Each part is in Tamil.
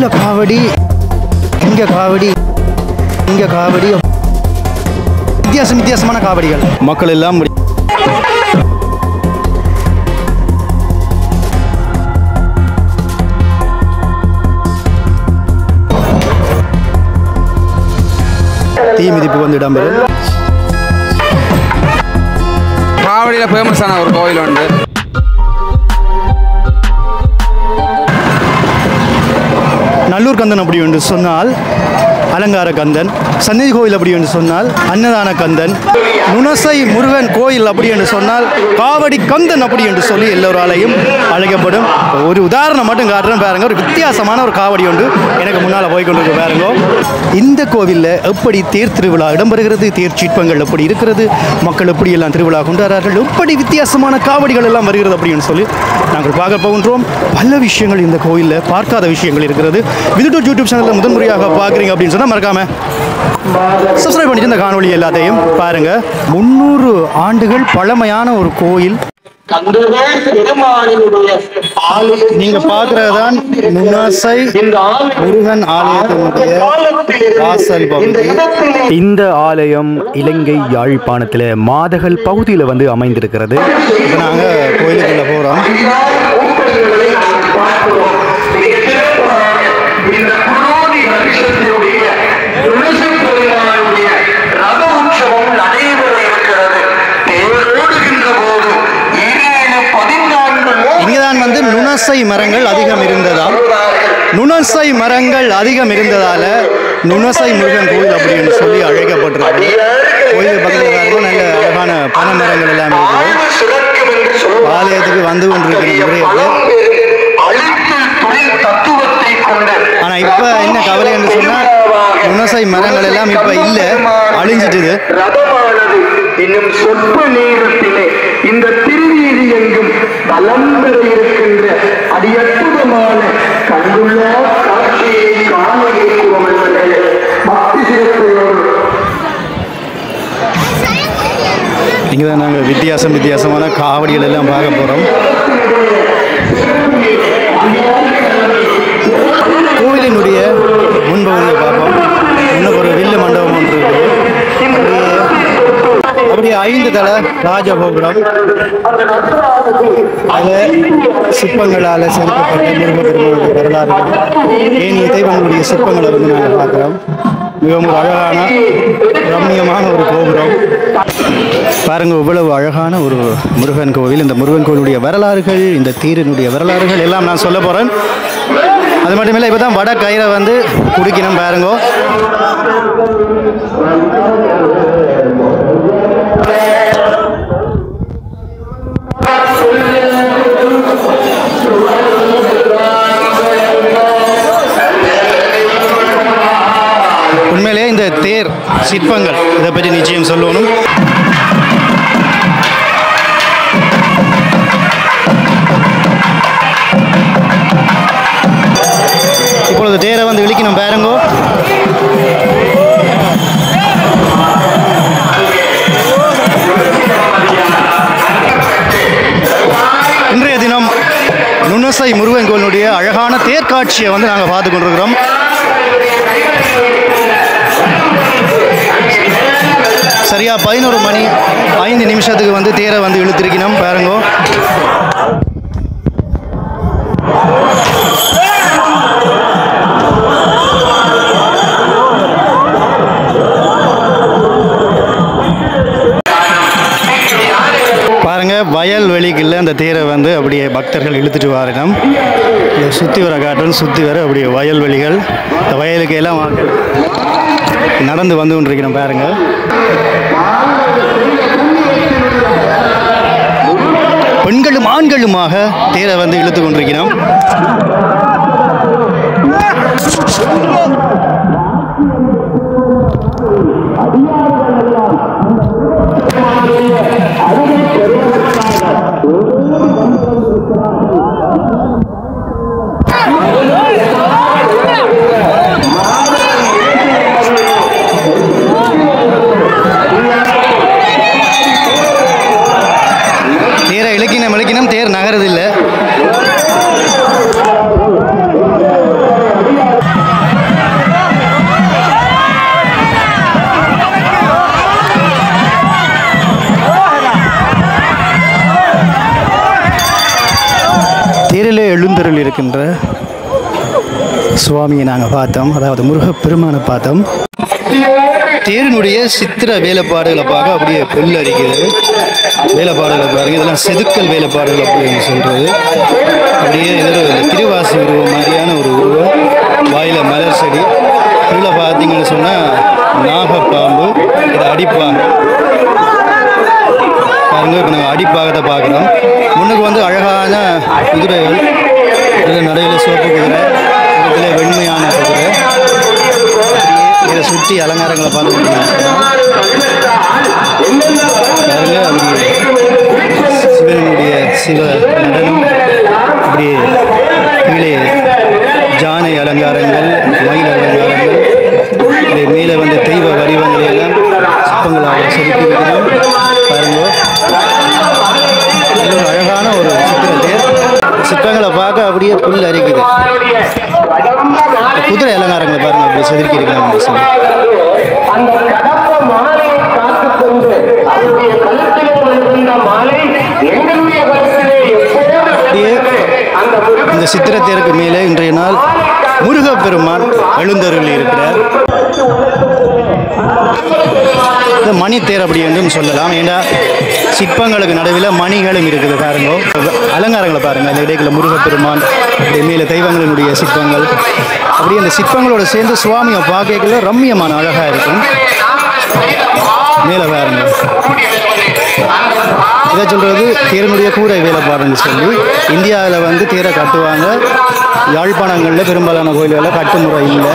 கீழே காவடி இங்கே காவடி இங்கே காவடி. வித்தியாசம் வித்தியாசமான காவடிகள். மக்கள் எல்லாம் தீ மிதிப்பு வந்து இடம்பெறும். காவடியில் ஃபேமஸான ஒரு கோவில் உண்டு. நல்லூர் கந்தன் அப்படி என்று சொன்னால் அலங்கார கந்தன் சந்நிதி கோயில் அப்படி என்று சொன்னால் அன்னதான கந்தன் முனசை முருகன் கோயில் அப்படி என்று சொன்னால் காவடி கந்தன் அப்படி என்று சொல்லி எல்லோராலையும் அழைக்கப்படும் ஒரு உதாரணம் மட்டும் காட்டுறேன் பாருங்க. ஒரு வித்தியாசமான ஒரு காவடி ஒன்று எனக்கு முன்னால் போய் கொண்டு பாருங்க. இந்த கோவிலில் எப்படி தேர் திருவிழா இடம்பெறுகிறது தேர் சிற்பங்கள் எப்படி இருக்கிறது மக்கள் எப்படி எல்லாம் திருவிழா கொண்டாடுறார்கள் எப்படி வித்தியாசமான காவடிகள் எல்லாம் வருகிறது அப்படின்னு சொல்லி நாங்கள் பார்க்க போகின்றோம். பல விஷயங்கள் இந்த கோயிலில் பார்க்காத விஷயங்கள் இருக்கிறது. விதுட்டு யூடியூப் சேனலில் முதன்முறையாக பார்க்குறீங்க அப்படின்னு சொன்னால் மறக்காம. சப்ஸ்கிரைப் பண்ணிட்டு இந்த காணொளி எல்லாத்தையும் பாருங்க. முந்நூறு ஆண்டுகள் பழமையான ஒரு கோயில். நீங்க பார்க்கறது தான் நுண்ணாசை முருகன் ஆலயத்தினுடைய வாசல் இந்த பகுதி. இடத்திலே இந்த ஆலயம் இலங்கை யாழ்ப்பாணத்தில் மாதகல் பகுதியில் வந்து அமைந்திருக்கிறது. இப்போ நாங்கள் கோயிலுக்குள்ள போகிறோம் நுணசை மரங்கள் அதிகம் இருந்ததால் நுணசை மரங்கள் அதிகம் இருந்ததால் நுணசை முருகன் கோயில் அப்படின்னு சொல்லி அழைக்கப்பட்டிருக்கு கோயில் பக்கத்தில் பாருங்க நல்ல அழகான பனை மரங்கள் எல்லாம் இருக்குது. ஆலயத்துக்கு வந்து கொண்டிருக்கிற ஆனால் இப்போ என்ன கவலை என்று சொன்னால் நுணசை மரங்கள் எல்லாம் இப்போ இல்லை அழிஞ்சிட்டுது. இன்னும் சொற்ப நேரத்திலே இந்த எங்கும் பலம் பெற இருக்கின்ற அடியற்புதமான கண்டுள்ள காட்சியை காண இருக்கிறோம் என்பதை பக்தி சிறப்பையோடு இங்கே தான் நாங்கள் வித்தியாசம் வித்தியாசமான காவடிகள் எல்லாம் பார்க்க போகிறோம் கோவிலினுடைய முன்பகுதியை பார்ப்போம். அப்படியே ஐந்து தள ராஜகோபுரம். அதில் சிற்பங்களால் செதுக்கப்பட்ட முருகப்பெருமானுடைய வரலாறுகள். ஏனைய தெய்வங்களுடைய சிற்பங்களை வந்து நாங்கள் பார்க்குறோம்? மிகவும் ஒரு அழகான ரம்மியமான ஒரு கோபுரம். பாருங்க இவ்வளவு அழகான ஒரு முருகன் கோவில். இந்த முருகன் கோவிலுடைய வரலாறுகள் இந்த தீரினுடைய வரலாறுகள் எல்லாம் நான் சொல்ல போகிறேன் அது மட்டும் இல்லை இப்போ தான் வட கயிறை வந்து குடிக்கணும் பாருங்க. தேர் சிற்பங்கள். இதை பற்றி நிச்சயம் சொல்லணும். இப்பொழுது தேரை வந்து விழிக்கணும் பாருங்கோ. இன்றைய தினம் நுண்ணசை முருகன் கோவிலுடைய அழகான தேர்காட்சியை வந்து நாங்கள் பார்த்து கொண்டிருக்கிறோம். சரியா பதினோரு மணி ஐந்து நிமிஷத்துக்கு வந்து தேரை வந்து இழுத்திருக்கணும் பாருங்கோ. பாருங்க வயல்வெளிக்குள்ள அந்த தேரை வந்து அப்படியே பக்தர்கள் இழுத்துட்டு வரணும். இதை சுற்றி வர காட்டும் சுற்றி வர அப்படியே வயல்வெளிகள் இந்த வயலுக்கு எல்லாம் நடந்து வந்து கொண்டிருக்கிறோம் பாருங்க. பெண்களும் ஆண்களுமாக தேரை வந்து இழுத்து கொண்டிருக்கிறோம். யாரும் நகரதில்லை. தேரிலே எழுந்தருள் இருக்கின்ற சுவாமியை நாங்கள் பார்த்தோம். அதாவது முருகப் முருகப்பெருமானை பார்த்தோம். தேரினுடைய சித்திர வேலைப்பாடுகளை பார்க்க அப்படியே புல் அரிக்குது வேலைப்பாடுகளை பாருங்க. இதெல்லாம் செதுக்கல் வேலைப்பாடுகள் அப்படின்னு சொல்றது. அப்படியே இதில் ஒரு திருவாசி உருவம் மாதிரியான ஒரு உருவம். வாயில மலர் செடி. கீழே பார்த்தீங்கன்னு சொன்னால் நாகப்பாம்பு. இது அடிப்பாங்க. பாருங்க இப்போ நாங்கள் அடிப்பாகத்தை பார்க்குறோம். முன்னுக்கு வந்து அழகான குதிரைகள். இதில் நடையில் சோப்பு குதிரை. இடத்துல வெண்மையான குதிரை. இதை சுற்றி அலங்காரங்களை பார்த்து பாருங்க அப்படியே சிவனுடைய சிவ நடனம். அப்படியே கீழே ஜானை அலங்காரங்கள் மயில் அலங்காரங்கள் அப்படியே மேலே வந்த தெய்வ வடிவங்களை எல்லாம் சிற்பங்களாக செலுத்தி இருக்கிறோம் பாருங்க. நல்ல ஒரு அழகான ஒரு சிற்பங்களை பார்க்க அப்படியே புல் அரிக்குது. குதிரை அலங்காரங்களை பாருங்க அப்படி செதுக்கி இருக்கிறாங்க இந்த சித்திரத்திற்கு மேலே இன்றைய நாள் முருகப்பெருமான் எழுந்தருளி இருக்கிறார் இது மணி தேர் அப்படி என்றும் சொல்லலாம். ஏன்னா சிற்பங்களுக்கு நடுவில் மணிகளும் இருக்குது பாருங்க. அலங்காரங்களை பாருங்கள் அந்த இடைக்குள்ள முருகப்பெருமான் அப்படியே மேலே தெய்வங்களினுடைய சிற்பங்கள். அப்படியே அந்த சிற்பங்களோட சேர்ந்து சுவாமியை பார்க்கல ரம்மியமான அழகாக இருக்கும். மேலே பாருங்க. இதை சொல்கிறது தேரனுடைய கூரை வேலைப்பாடுன்னு சொல்லி. இந்தியாவில் வந்து தேரை கட்டுவாங்க. யாழ்ப்பாணங்களில் பெரும்பாலான கோயில்களில் கட்டுமுறை இல்லை.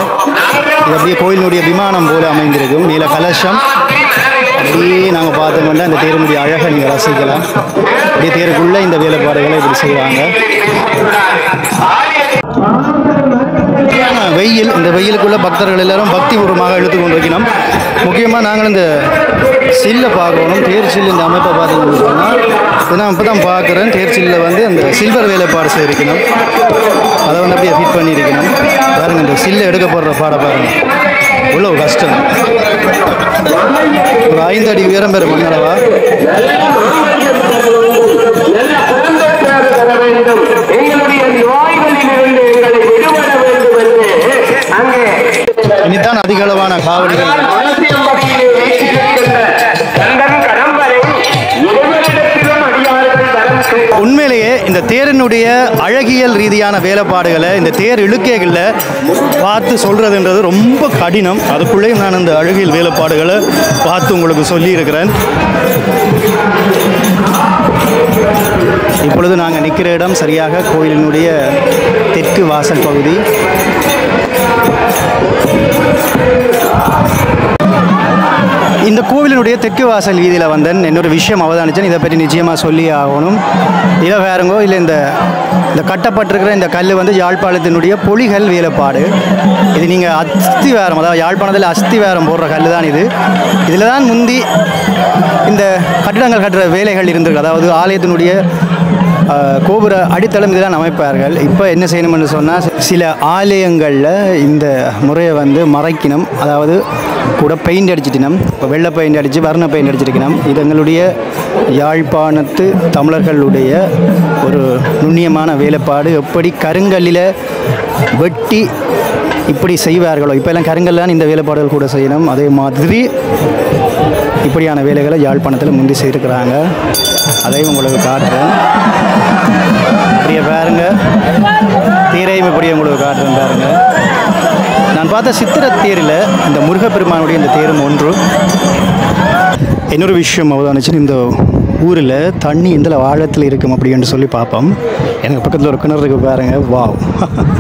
இது அப்படியே கோயிலினுடைய விமானம் போல அமைந்திருக்கும். நீல கலசம். அப்படியே நாங்கள் பார்த்தோம்னா அந்த தேரனுடைய அழகை நீங்கள் ரசிக்கலாம். அப்படியே தேருக்குள்ளே இந்த வேலைப்பாடுகளை இப்படி செய்வாங்க. வெயில் இந்த வெயிலுக்குள்ள பக்தர்கள் எல்லாரும் பக்தி பூர்வமாக இழுத்து கொண்டிருக்கணும். முக்கியமாக நாங்கள் இந்த சில்லை பார்க்கணும். தேர் சில்லு இந்த அமைப்பை பார்த்தீங்கன்னு சொன்னால் இதை நான் இப்போ தான் பார்க்குறேன். தேர் சில்லில் வந்து அந்த சில்வர் வேலைப்பாடு செய்திருக்கணும். அதை வந்து அப்படியே சில்ல எடுக்க போடுற பாட பாருங்க. உள்ள ஒரு கஷ்டம். ஒரு ஐந்து அடி உயரம் பெற மண்ணளவா நல்ல அதிக அளவான காவலிகள் உண்மையிலேயே இந்த தேரினுடைய அழகியல் ரீதியான வேலைப்பாடுகளை இந்த தேர் இழுக்கைகளில் பார்த்து சொல்கிறதுன்றது ரொம்ப கடினம். அதுக்குள்ளேயும் நான் இந்த அழகியல் வேலைப்பாடுகளை பார்த்து உங்களுக்கு சொல்லியிருக்கிறேன். இப்பொழுது நாங்கள் நிற்கிற இடம் சரியாக கோயிலினுடைய தெற்கு வாசல் பகுதி. தெற்கு வாசல் வீதியில் வந்தேன். இன்னொரு விஷயம் அவதானிச்சேன். இதை பற்றி நிச்சயமாக சொல்லி ஆகணும். இதை வேறுங்கோ இல்லை இந்த இந்த கட்டப்பட்டிருக்கிற இந்த கல் வந்து யாழ்ப்பாணத்தினுடைய பொலிகள் வேலைப்பாடு. இது நீங்கள் அஸ்தி வேரம் அதாவது யாழ்ப்பாணத்தில் அஸ்தி வேரம் போடுற கல் தான் இது. இதில் தான் முந்தி இந்த கட்டிடங்கள் கட்டுற வேலைகள் இருந்திருக்கு. அதாவது ஆலயத்தினுடைய கோபுர அடித்தளம் இதெல்லாம் அமைப்பார்கள். இப்போ என்ன செய்யணும்னு சொன்னால் சில ஆலயங்களில் இந்த முறையை வந்து மறைக்கணும். அதாவது கூட பெயிண்ட் அடிச்சிட்டினம் இப்போ வெள்ளை பெயிண்ட் அடித்து வர்ண பெயிண்ட் அடிச்சிருக்கணும் இது எங்களுடைய யாழ்ப்பாணத்து தமிழர்களுடைய ஒரு நுண்ணியமான வேலைப்பாடு. எப்படி கருங்கல்லில் வெட்டி இப்படி செய்வார்களோ இப்போ எல்லாம் கருங்கல்லாம் இந்த வேலைப்பாடுகள் கூட செய்யணும். அதே மாதிரி இப்படியான வேலைகளை யாழ்ப்பாணத்தில் முந்தி செய்திருக்கிறாங்க. அதையும் உங்களுக்கு காட்டுறேன். இப்படியே பாருங்க. தீரையும் இப்படியே உங்களுக்கு காட்டுறேன் பாருங்கள் நான் பார்த்த சித்திர தேரில் இந்த முருகப்பெருமானுடைய இந்த தேரும் ஒன்று. இன்னொரு விஷயம் அவதானிச்சுன்னு இந்த ஊரில் தண்ணி எந்த ஆழத்தில் இருக்கும் அப்படின்னு சொல்லி பார்ப்போம். எனக்கு பக்கத்தில் ஒரு கிணறு இருக்குது பாருங்கள் வாவ்.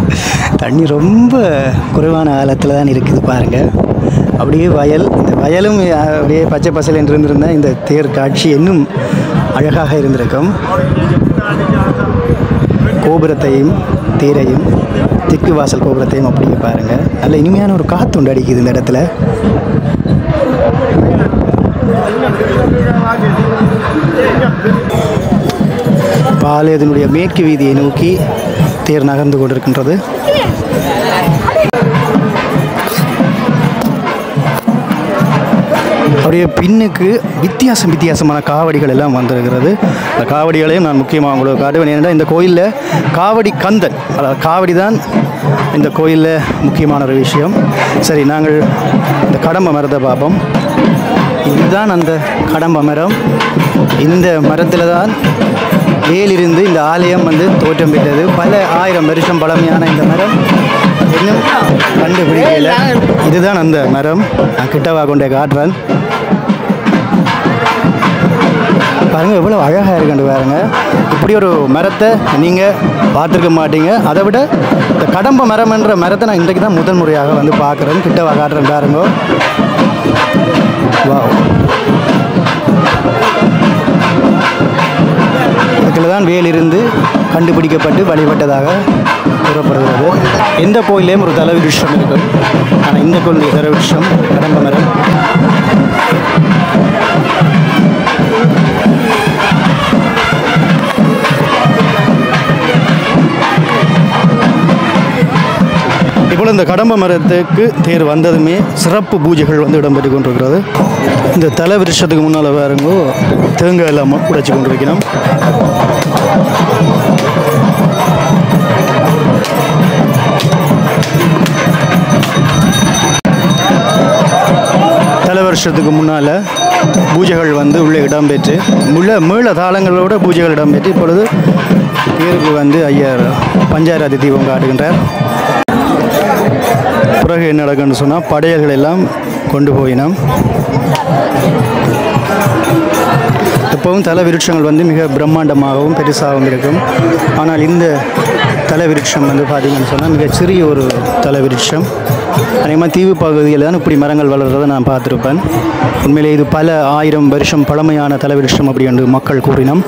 தண்ணி ரொம்ப குறைவான ஆழத்தில் தான் இருக்குது பாருங்கள் அப்படியே வயல் இந்த வயலும் அப்படியே பச்சை பசல் என்று இருந்திருந்தால் இந்த தேர் காட்சி இன்னும் அழகாக இருந்திருக்கும். கோபுரத்தையும் தேரையும் தெற்கு வாசல் கோபுரத்தையும் அப்படியே பாருங்கள் நல்ல இனிமையான ஒரு காற்று உண்டு அடிக்குது இந்த இடத்துல. பாளையத்தினுடைய மேற்கு வீதியை நோக்கி தேர் நகர்ந்து கொண்டிருக்கின்றது. அப்படியே பின்னுக்கு வித்தியாசம் வித்தியாசமான காவடிகள் எல்லாம் வந்திருக்கிறது. அந்த காவடிகளையும் நான் முக்கியமாக உங்களுக்கு காட்டுவேன். ஏனென்றால் இந்த கோயிலில் காவடி கந்தன் அதாவது காவடி தான் இந்த கோயிலில் முக்கியமான ஒரு விஷயம். சரி நாங்கள் இந்த கடம்ப மரத்தை பார்ப்போம். இதுதான் அந்த கடம்ப மரம். இந்த மரத்தில் தான் மேலிருந்து இந்த ஆலயம் வந்து தோற்றம் பெற்றது. பல ஆயிரம் வருஷம் பழமையான இந்த மரம். இன்னும் கண்டுபிடிக்கல. இதுதான் அந்த மரம். நான் கிட்டவா கொண்டே காட்டுறேன். பாருங்க எவ்வளோ அழகாக இருக்குன்னு பாருங்க. இப்படி ஒரு மரத்தை நீங்கள் பார்த்துருக்க மாட்டீங்க. அதை விட இந்த கடம்ப மரம்ன்ற மரத்தை நான் இன்றைக்கு தான் முதல் முறையாக வந்து பார்க்குறேன். கிட்டவா காட்டுறேன் பாருங்க. வாவ். இதுல தான் வேலிருந்து கண்டுபிடிக்கப்பட்டு வழிபட்டதாக கூறப்படுகிறது எந்த கோயிலையும் ஒரு தலவிருஷம் இருக்கும் ஆனால் இந்த கோயில் தலவிருஷம் கடம்ப மரம். இப்போ இந்த கடம்ப மரத்துக்கு தேர் வந்ததுமே சிறப்பு பூஜைகள் வந்து இடம்பெற்று கொண்டிருக்கிறது. இந்த தலை விருஷத்துக்கு முன்னால் வேறுங்கோ தேங்காய் எல்லாம் உடைச்சு கொண்டிருக்கணும் வருஷத்துக்கு முன்னால் பூஜைகள் வந்து உள்ளே இடம்பெற்று முள்ள மீள தாளங்களோட பூஜைகள் இடம்பெற்று இப்பொழுது தேருக்கு வந்து ஐயர் பஞ்சாயராதி தீபம் காட்டுகின்றார். பிறகு என்ன நடக்குன்னு சொன்னால் படையல்கள் எல்லாம் கொண்டு போயினோம். எப்பவும் தல விருட்சங்கள் வந்து மிக பிரம்மாண்டமாகவும் பெருசாகவும் இருக்கும். ஆனால் இந்த தலைவிருட்சம் வந்து பார்த்திங்கன்னு சொன்னால் மிக சிறிய ஒரு தலைவிருட்சம் விருட்சம். அதேமாதிரி தீவு பகுதியில் தான் இப்படி மரங்கள் வளர்கிறத நான் பார்த்துருப்பேன். உண்மையிலே இது பல ஆயிரம் வருஷம் பழமையான தல அப்படி என்று மக்கள் கூறினோம்.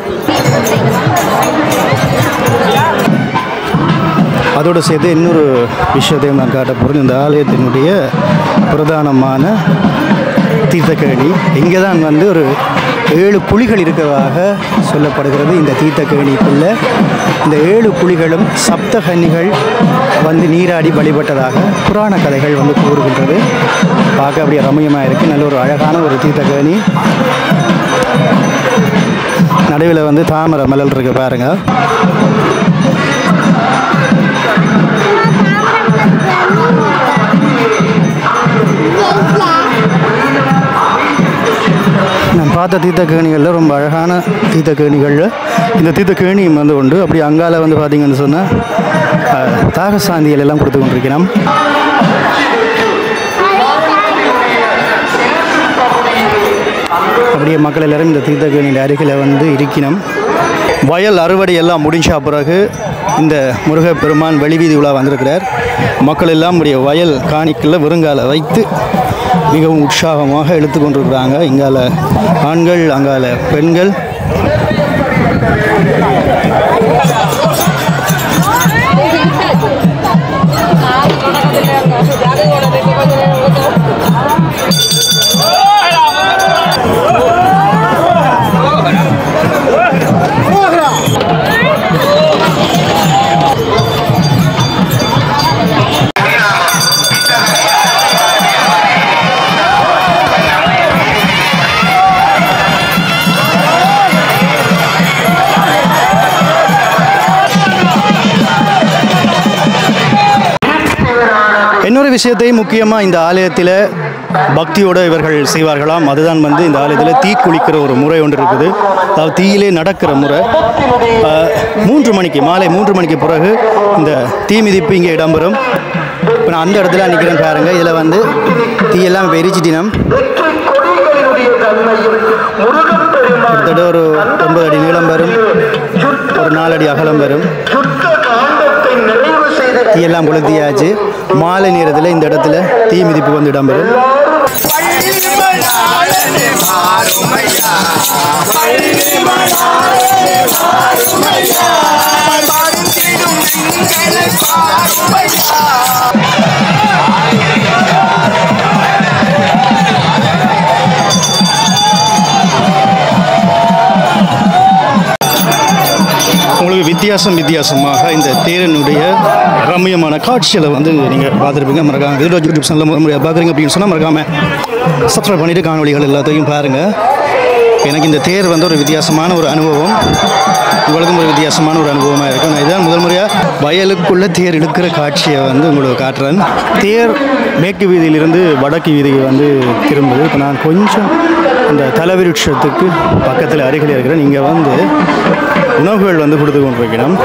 அதோடு சேர்த்து இன்னொரு விஷயத்தையும் நான் காட்ட போகிறேன். இந்த ஆலயத்தினுடைய பிரதானமான தீர்த்தக்கழனி இங்கே தான் வந்து ஒரு ஏழு புலிகள் இருக்கிறதாக சொல்லப்படுகிறது இந்த தீர்த்தக்கேணிக்குள்ள இந்த ஏழு புலிகளும் சப்தகன்னிகள் வந்து நீராடி வழிபட்டதாக புராண கதைகள் வந்து கூறுகின்றது. பார்க்க அப்படியே ரம்மியமாக இருக்குது நல்ல ஒரு அழகான ஒரு தீர்த்த கேணி நடுவில் வந்து தாமரை மலல் இருக்கு பாருங்கள் நான் பார்த்த தீர்த்தக்கேணிகளில் ரொம்ப அழகான தீர்த்தக்கேணிகளில் இந்த தீர்த்தக்கேணியும் வந்து உண்டு. அப்படி அங்கால வந்து பார்த்தீங்கன்னு சொன்னால் தாகசாந்திகள் எல்லாம் கொடுத்து கொண்டிருக்கிறோம். அப்படியே மக்கள் எல்லாரும் இந்த தீர்த்தக்கேணியின் அருகில் வந்து இருக்கணும் வயல் அறுவடை எல்லாம் முடிஞ்ச பிறகு இந்த முருகப்பெருமான் வெளிவீதி உலா வந்திருக்கிறார். மக்கள் எல்லாம் உடைய வயல் காணிக்கில் வெறுங்கால வைத்து மிகவும் உற்சாகமாக எடுத்து கொண்டிருக்கிறாங்க. இங்கால ஆண்கள் அங்கால பெண்கள். விஷயத்தையும் முக்கியமாக இந்த ஆலயத்தில் பக்தியோடு இவர்கள் செய்வார்களாம். அதுதான் வந்து இந்த ஆலயத்தில் தீ குளிக்கிற ஒரு முறை ஒன்று இருக்குது. அதாவது தீயிலே நடக்கிற முறை. மூன்று மணிக்கு மாலை மூன்று மணிக்கு பிறகு இந்த தீ மிதிப்பு இங்கே இடம்பெறும். இப்போ நான் அந்த இடத்துல நிற்கிறேன் பாருங்க. இதில் வந்து தீயெல்லாம் இப்போ எரிச்சிட்டினம் கிட்டத்தட்ட ஒரு ஒன்பது அடி நீளம் வரும் ஒரு நாலு அடி அகலம் வரும் தீயெல்லாம் கொளுத்தியாச்சு மாலை நேரத்தில் இந்த இடத்துல தீ மிதிப்பு வந்து இடம்பெறும். உங்களுக்கு வித்தியாசம் வித்தியாசமாக இந்த தேரனுடைய ரம்மியமான காட்சிகளை வந்து நீங்கள் பார்த்துருப்பீங்க. மறக்காம வீடியோ யூடியூப் சேனலில் முறையாக பார்க்குறீங்க அப்படின்னு சொன்னால் மறக்காமல் சப்ஸ்கிரைப் பண்ணிவிட்டு காணொலிகள் எல்லாத்தையும் பாருங்கள் எனக்கு இந்த தேர் வந்து ஒரு வித்தியாசமான ஒரு அனுபவம். உங்களுக்கும் ஒரு வித்தியாசமான ஒரு அனுபவமாக இருக்கும். நான் இதான் முதல் முறையாக வயலுக்குள்ளே தேர் எடுக்கிற காட்சியை வந்து உங்களுக்கு காட்டுறேன். தேர் மேற்கு வீதியிலிருந்து வடக்கு வீதிக்கு வந்து திரும்புது. இப்போ நான் கொஞ்சம் இந்த தலைவிருட்சத்துக்கு பக்கத்தில் அருகில் இருக்கிறேன். இங்கே வந்து உணவுகள் வந்து கொடுத்து கொண்டிருக்கிறோம்.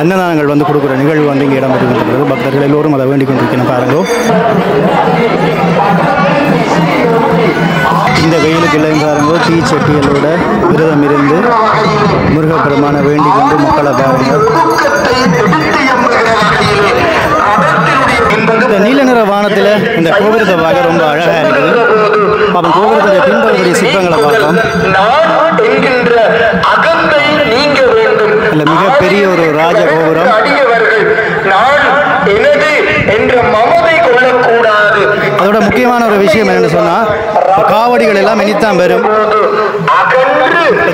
அன்னதானங்கள் வந்து கொடுக்குற நிகழ்வு வந்து இங்கே இடம்பெற்று கொண்டிருக்கிறது பக்தர்கள் எல்லோரும் அதை வேண்டிக் கொண்டிருக்கணும் பாருங்க. இந்த வெயிலுக்கு எல்லாம் தீ சட்டிகளோட விரதம் இருந்து முருகப்பெருமான வேண்டிக் கொண்டு மக்களை பாருங்கள் இந்த நீல நிற வானத்தில் இந்த கோபுரத்தை பார்க்க ரொம்ப அழகாக இருக்குது. அப்போ கோபுரத்துடைய பின்பகுதிய சிற்பங்களை பார்ப்போம் நான் என்கின்ற அகந்தை நீங்க வேண்டும் இல்ல, மிகப்பெரிய ஒரு ராஜ கோபுரம். அடியவர்கள் நான் எனது என்ற மமதை கொள்ளக்கூடாது. அதோட முக்கியமான ஒரு விஷயம் என்னன்னு சொன்னால் காவடிகள் எல்லாம் இனித்தான் வரும்.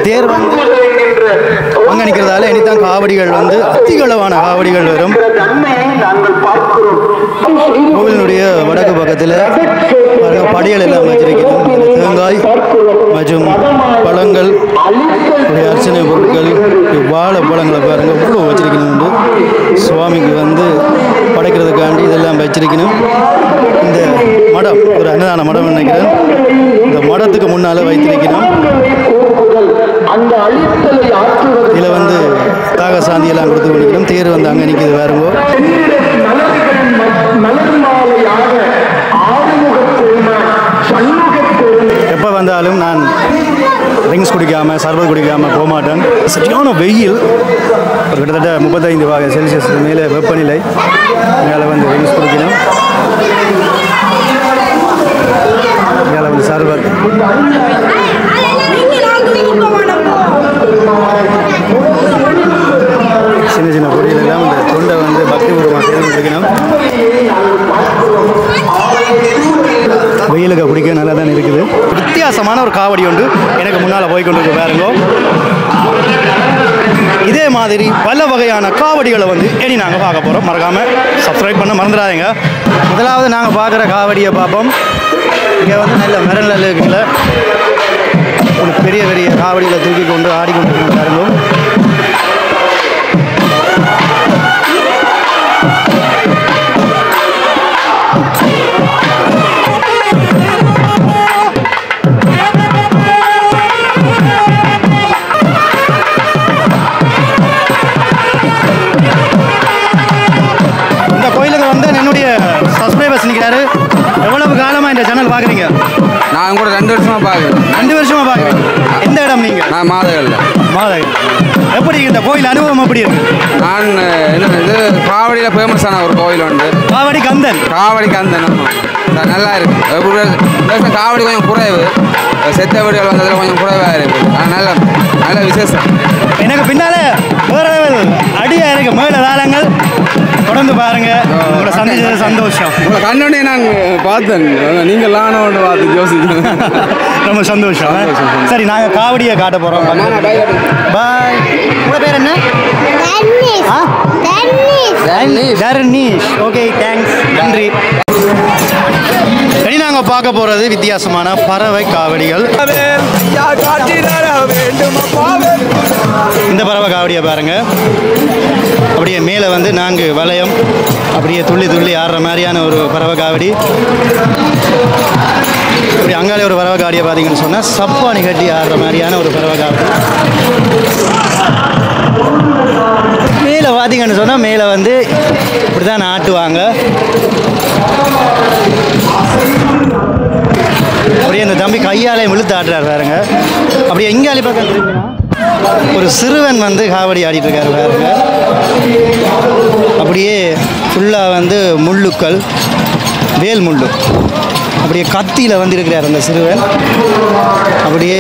தேர் வந்து அங்கே நிற்கிறதால இனித்தான் காவடிகள் வந்து அதிகளவான காவடிகள் வரும். கோவிலினுடைய வடக்கு பக்கத்தில் பாருங்க, படிகள் எல்லாம் வச்சிருக்கிறோம் தேங்காய் மற்றும் பழங்கள் அர்ச்சனை பொருட்கள் வாழை பழங்களை பாருங்க இவ்வளோ வச்சிருக்கணும் உண்டு சுவாமிக்கு வந்து படைக்கிறதுக்காண்டி இதெல்லாம் வச்சிருக்கணும். இந்த மடம் ஒரு அன்னதான மடம் நினைக்கிறேன். இந்த மடத்துக்கு முன்னால் வைத்திருக்கணும். இதில் வந்து தாக சாந்தியெல்லாம் கொடுத்து கொடுக்கணும் தேர் வந்து அங்கே நிற்கிது வேறுங்கோ எப்போ நான் ட்ரிங்க்ஸ் குடிக்காமல் சர்பத் குடிக்காமல் போக மாட்டேன் சரியான வெயில் ஒரு கிட்டத்தட்ட முப்பத்தைந்து வகை செல்சியஸ் மேலே வெப்பநிலை மேலே வந்து ட்ரிங்க்ஸ் குடிக்கணும் மேலே வந்து சர்பத் சின்ன சின்ன பொடிகள் எல்லாம் இந்த தொண்டை வந்து பக்திபூர்வமாக சேர்ந்து குடிக்கணும் வெயிலுக்கு குடிக்க நல்லா தான் இருக்குது. வித்தியாசமான ஒரு காவடி உண்டு எனக்கு முன்னால் போய் கொண்டு பாருங்க. இதே மாதிரி பல வகையான காவடிகளை வந்து இனி நாங்கள் பார்க்க போகிறோம் மறக்காமல் சப்ஸ்கிரைப் பண்ண மறந்துடாதீங்க. முதலாவது நாங்கள் பார்க்குற காவடியை பார்ப்போம். இங்கே வந்து நல்ல மிரல் இருக்குல்ல. ஒரு பெரிய பெரிய காவடியில் தூக்கி கொண்டு ஆடிக்கொண்டு பாருங்க. நான் கூட ரெண்டு வருஷமா பார்க்குறேன் ரெண்டு வருஷமா பார்க்குறீங்க எந்த இடம் நீங்கள் நான் மாதகளில் மாதவி எப்படி இந்த கோயில் அனுபவம் எப்படி இருக்கு? நான் என்ன இது காவடியில் ஃபேமஸான ஒரு கோயில் உண்டு. காவடி கந்தன். காவடி கந்தன் ஆமா. அது நல்லா இருக்கு. காவடி கொஞ்சம் குறைவு. செத்த வீடுகள் வந்ததில் கொஞ்சம் குறைவாக இருக்கு. நல்ல நல்ல விசேஷம். எனக்கு பின்னால வேற level அடியா இருக்கு. மேல தாளங்கள் தொடர்ந்து பாருங்க. உங்களை சந்திச்சது சந்தோஷம். உங்களை கண்ணோடனே நான் பார்த்தேன். நீங்கள் லானோன்னு பார்த்து யோசிக்கிறேன். ரொம்ப சந்தோஷம். சரி நாங்க காவடியை காட்ட போறோம். பாய் உங்க பேர் என்ன. தர்னீஷ். ஓகே தேங்க்ஸ் நன்றி. இனி நாங்க பார்க்க போறது வித்தியாசமான பறவை காவடிகள். இந்த பறவை காவடியை பாருங்க. அப்படியே மேலே வந்து நான்கு வளையம் அப்படியே துள்ளி துள்ளி ஆடுற மாதிரியான ஒரு பறவை காவடி. இப்படி அங்காலே ஒரு பறவை காவடியை பார்த்தீங்கன்னு சொன்னால் சப்பானி கட்டி ஆடுற மாதிரியான ஒரு பறவை காவடி. மேலே பார்த்தீங்கன்னு சொன்னால் மேலே வந்து இப்படி தான் ஆட்டுவாங்க. அப்படி அந்த கையாலே ஆடுறாரு பாருங்க. அப்படியே எங்கே பக்கம் ஒரு சிறுவன் வந்து காவடி ஆடிட்டு இருக்காரு பாருங்க. அப்படியே ஃபுல்லாக வந்து முள்ளுக்கள் வேல் முள்ளு. அப்படியே கத்தியில் வந்து இருக்கிறார் அந்த சிறுவன். அப்படியே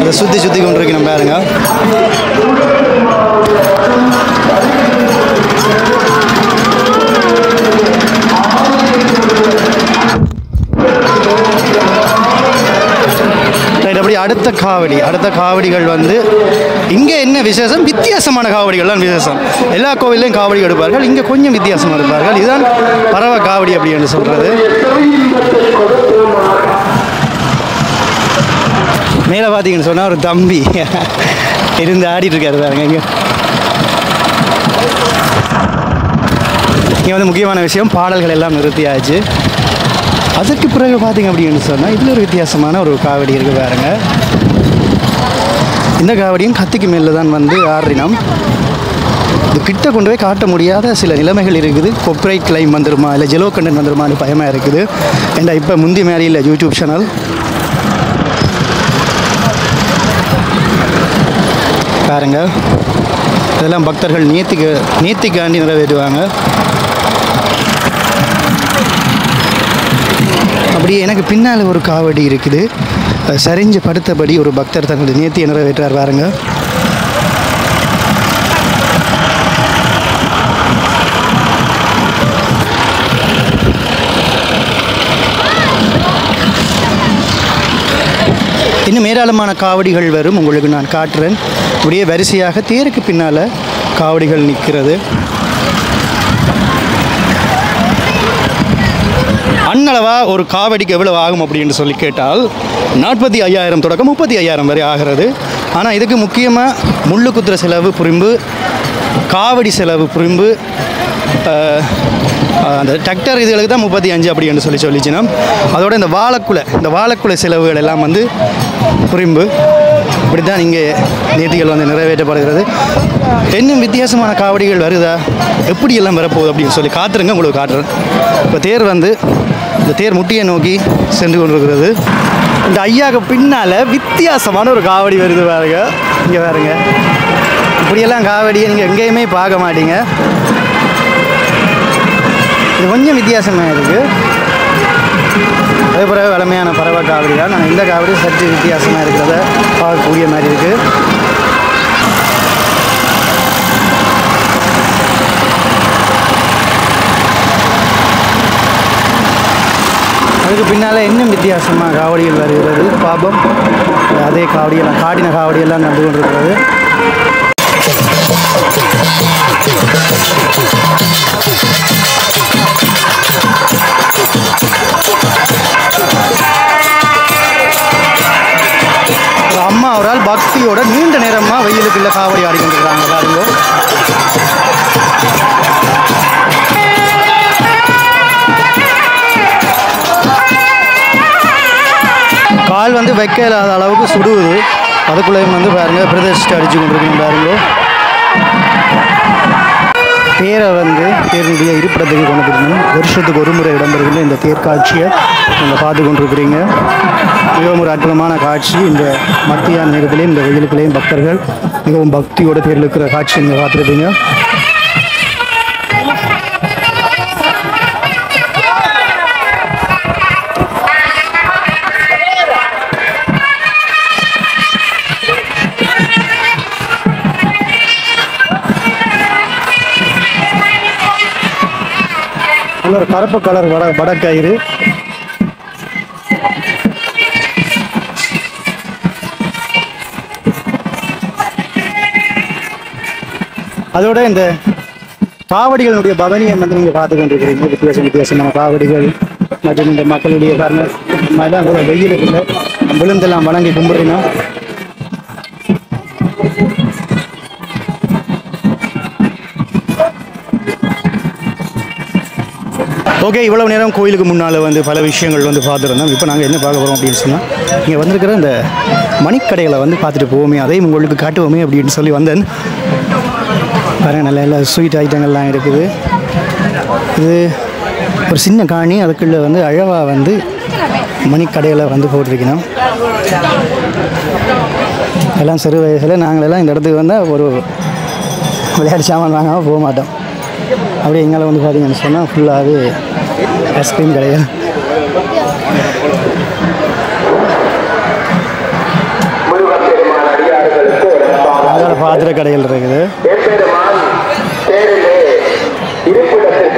அதை சுற்றி சுற்றி கொண்டிருக்கணும் பாருங்க. அடுத்த காவடி அடுத்த காவடிகள் வந்து இங்கே என்ன விசேஷம்? வித்தியாசமான காவடிகள் தான் விசேஷம். எல்லா கோவிலையும் காவடி எடுப்பார்கள். இங்கே கொஞ்சம் வித்தியாசமாக எடுப்பார்கள். இதுதான் பறவை காவடி அப்படின்னு சொல்கிறது மேலே பார்த்தீங்கன்னு சொன்னால் ஒரு தம்பி இருந்து ஆடிட்டு இருக்காரு பாருங்க இங்கே. இங்கே வந்து முக்கியமான விஷயம் பாடல்கள் எல்லாம் நிறுத்தியாச்சு. அதற்கு பிறகு பார்த்தீங்க அப்படின்னு சொன்னால் இதில் ஒரு வித்தியாசமான ஒரு காவடி இருக்குது பாருங்க. இந்த காவடியும் கத்திக்கு மேலே தான் வந்து ஆறினம் இது கிட்ட கொண்டு போய் காட்ட முடியாத சில நிலைமைகள் இருக்குது. கொப்ரைட் கிளைம் வந்துருமா இல்லை ஜெலோ கண்டன் வந்துருமான்னு பயமாக இருக்குது. ஏண்டா இப்போ முந்தி மாதிரி இல்லை யூடியூப் சேனல் பாருங்க. இதெல்லாம் பக்தர்கள் நேத்திக்கு நேத்திக்காண்டி நிறைவேற்றுவாங்க. அப்படியே எனக்கு பின்னால் ஒரு காவடி இருக்குது. சரிஞ்சு படுத்தபடி ஒரு பக்தர் தங்களுடைய நேர்த்தியை நிறைவேற்றார் பாருங்க. இன்னும் ஏராளமான காவடிகள் வரும். உங்களுக்கு நான் காட்டுறேன். அப்படியே வரிசையாக தேருக்கு பின்னால் காவடிகள் நிற்கிறது. மண்ணளவாக ஒரு காவடிக்கு எவ்வளவு ஆகும் அப்படின்னு சொல்லி கேட்டால் நாற்பத்தி ஐயாயிரம் தொடக்கம் முப்பத்தி ஐயாயிரம் வரை ஆகிறது. ஆனால் இதுக்கு முக்கியமாக முள்ளு குத்துற செலவு புரிம்பு காவடி செலவு புரிம்பு அந்த டிராக்டர் இதுகளுக்கு தான் முப்பத்தி அஞ்சு அப்படின்னு சொல்லி சொல்லிச்சுன்னா அதோட இந்த வாழைக்குலை இந்த வாழைக்குலை செலவுகள் எல்லாம் வந்து புரிம்பு. இப்படி தான் இங்கே நேர்த்திகள் வந்து நிறைவேற்றப்படுகிறது. இன்னும் வித்தியாசமான காவடிகள் வருதா? எப்படி எல்லாம் வரப்போகுது அப்படின்னு சொல்லி காத்துருங்க உங்களுக்கு காட்டுறேன். இப்போ தேர் வந்து இந்த தேர் முட்டியை நோக்கி சென்று கொண்டிருக்கிறது. இந்த ஐயாவுக்கு பின்னால் வித்தியாசமான ஒரு காவடி வருது பாருங்க. இங்கே பாருங்க. இப்படியெல்லாம் காவடியை நீங்கள் எங்கேயுமே பார்க்க மாட்டீங்க. இது கொஞ்சம் வித்தியாசமாக இருக்குது அதே பிறகு வளமையான பறவை காவிரி தான். ஆனால் இந்த காவிரி சற்று வித்தியாசமாக இருக்கிறத பார்க்கக்கூடிய மாதிரி இருக்குது அதுக்கு பின்னால் இன்னும் வித்தியாசமாக காவடிகள் வருகிறது. பாபம் அதே காவடியெல்லாம் காடின காவடியெல்லாம் நடந்து கொண்டிருக்கிறது. ஒரு அவரால் பக்தியோட நீண்ட நேரமாக வெயிலுக்குள்ள காவடி ஆடிக்கொண்டிருக்கிறாங்க பாருங்க. கால் வந்து வைக்க இல்லாத அளவுக்கு சுடுவது அதுக்குள்ளேயும் வந்து பாருங்க பிரதர்ஷிட்டு அடிச்சு கொண்டிருக்கணும் பாருங்க. தேரை வந்து தேர்னுடைய இருப்பிடத்துக்கு கொண்டு போயிருந்தோம். வருஷத்துக்கு ஒரு முறை இடம்பெறுகின்ற இந்த தேர் காட்சியை நீங்கள் பார்த்து கொண்டிருக்கிறீங்க. மிகவும் ஒரு அற்புதமான காட்சி. இந்த மத்தியான நேரத்திலையும் இந்த வெயிலுக்குள்ளேயும் பக்தர்கள் மிகவும் பக்தியோட தேர்ந்தெடுக்கிற இருக்கிற காட்சி நீங்கள் பார்த்துருப்பீங்க. பரப்பு கருப்பு கலர் வட வடக்கயிறு. அதோட இந்த காவடிகளுடைய பவனியை வந்து நீங்கள் பார்த்து கொண்டிருக்கிறீங்க. வித்தியாசம் வித்தியாசமான காவடிகள் மற்றும் இந்த மக்களுடைய காரணம் மாதிரிலாம் கூட வெயிலுக்குள்ள விழுந்தெல்லாம் வணங்கி கும்பிடுறீங்கன்னா ஓகே இவ்வளவு நேரம் கோயிலுக்கு முன்னால் வந்து பல விஷயங்கள் வந்து பார்த்துருந்தோம். இப்போ நாங்கள் என்ன பார்க்க போகிறோம் அப்படின்னு சொன்னால் இங்கே வந்திருக்கிற இந்த மணிக்கடைகளை வந்து பார்த்துட்டு போவோமே அதையும் உங்களுக்கு காட்டுவோமே அப்படின்னு சொல்லி வந்தேன். பாருங்கள் நல்ல நல்ல ஸ்வீட் ஐட்டங்கள்லாம் இருக்குது. இது ஒரு சின்ன காணி அதுக்குள்ளே வந்து அழவா வந்து மணிக்கடையில் வந்து போட்டிருக்கணும். எல்லாம் சிறு வயசில் நாங்களெல்லாம் இந்த இடத்துக்கு வந்தால் ஒரு விளையாட்டு சாமான் வாங்காமல் போக மாட்டோம். அப்படியே எங்களை வந்து பார்த்தீங்கன்னு சொன்னால் ஃபுல்லாகவே ஐஸ்கிரீம் கிடையாது அதோட பாத்திர கடைகள் இருக்குது.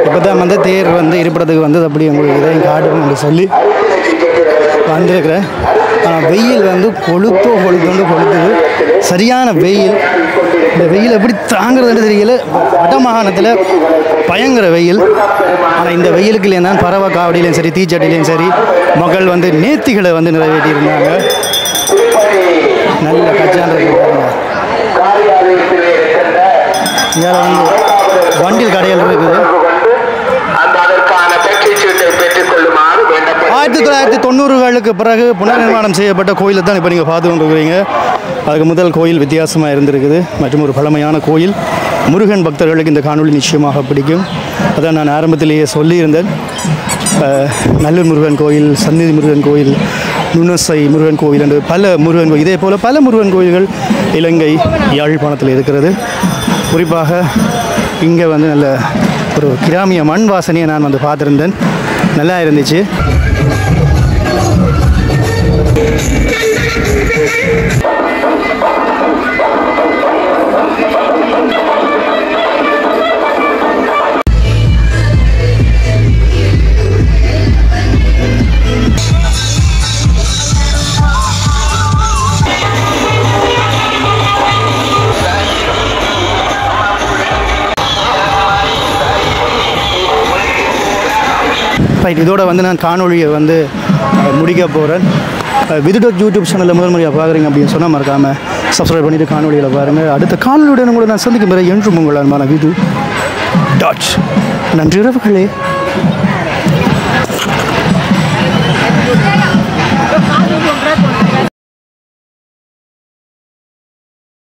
இப்போ தான் வந்து தேர் வந்து இருப்பிடத்துக்கு வந்தது அப்படி உங்களுக்கு இதையும் காட்டுவோம் அப்படி சொல்லி அரிசி வந்திருக்கிறேன். ஆனால் வெயில் வந்து கொளுத்தோ வந்து கொளுத்துது சரியான வெயில். இந்த வெயில் எப்படி தாங்கிறதுன்னு தெரியல. வட மாகாணத்தில் பயங்கர வெயில். ஆனால் இந்த வெயிலுக்கு இல்லையா பறவை காவடியிலையும் சரி தீச்சட்டிலையும் சரி மகள் வந்து நேர்த்திகளை வந்து நிறைவேற்றியிருந்தாங்க. நல்ல கச்சான்றது பாருங்க. காரியாலயத்திலே இங்கே வந்து வண்டில் கடைகள் இருக்குது. ஆயிரத்தி தொள்ளாயிரத்தி தொண்ணூறுகளுக்கு பிறகு புனர்நிர்மாணம் செய்யப்பட்ட கோயிலை தான் இப்போ நீங்கள் பார்த்து கொண்டிருக்கிறீங்க அதுக்கு முதல் கோயில் வித்தியாசமாக இருந்திருக்குது. மற்றும் ஒரு பழமையான கோயில். முருகன் பக்தர்களுக்கு இந்த காணொளி நிச்சயமாக பிடிக்கும். அதான் நான் ஆரம்பத்திலேயே சொல்லியிருந்தேன். நல்லூர் முருகன் கோயில் சந்நிதி முருகன் கோயில் நுணசை முருகன் கோயில் என்று பல முருகன் கோயில் இதே போல் பல முருகன் கோயில்கள் இலங்கை யாழ்ப்பாணத்தில் இருக்கிறது. குறிப்பாக இங்கே வந்து நல்ல ஒரு கிராமிய மண் வாசனையை நான் வந்து பார்த்துருந்தேன். நல்லா இருந்துச்சு. ரைட் இதோட வந்து நான் காணொலியை வந்து முடிக்க போகிறேன் விதுடோக் யூடியூப் சேனலில் முதல் முறையாக பார்க்குறீங்க அப்படின்னு சொன்னால் மறக்காமல் சப்ஸ்கிரைப் பண்ணிவிட்டு காணொலியில் பாருங்கள் அடுத்த காணொலியுடன் உங்களை நான் சந்திக்கும் பிறகு என்றும் உங்கள் அன்பான விது டாட். நன்றி உறவுகளே.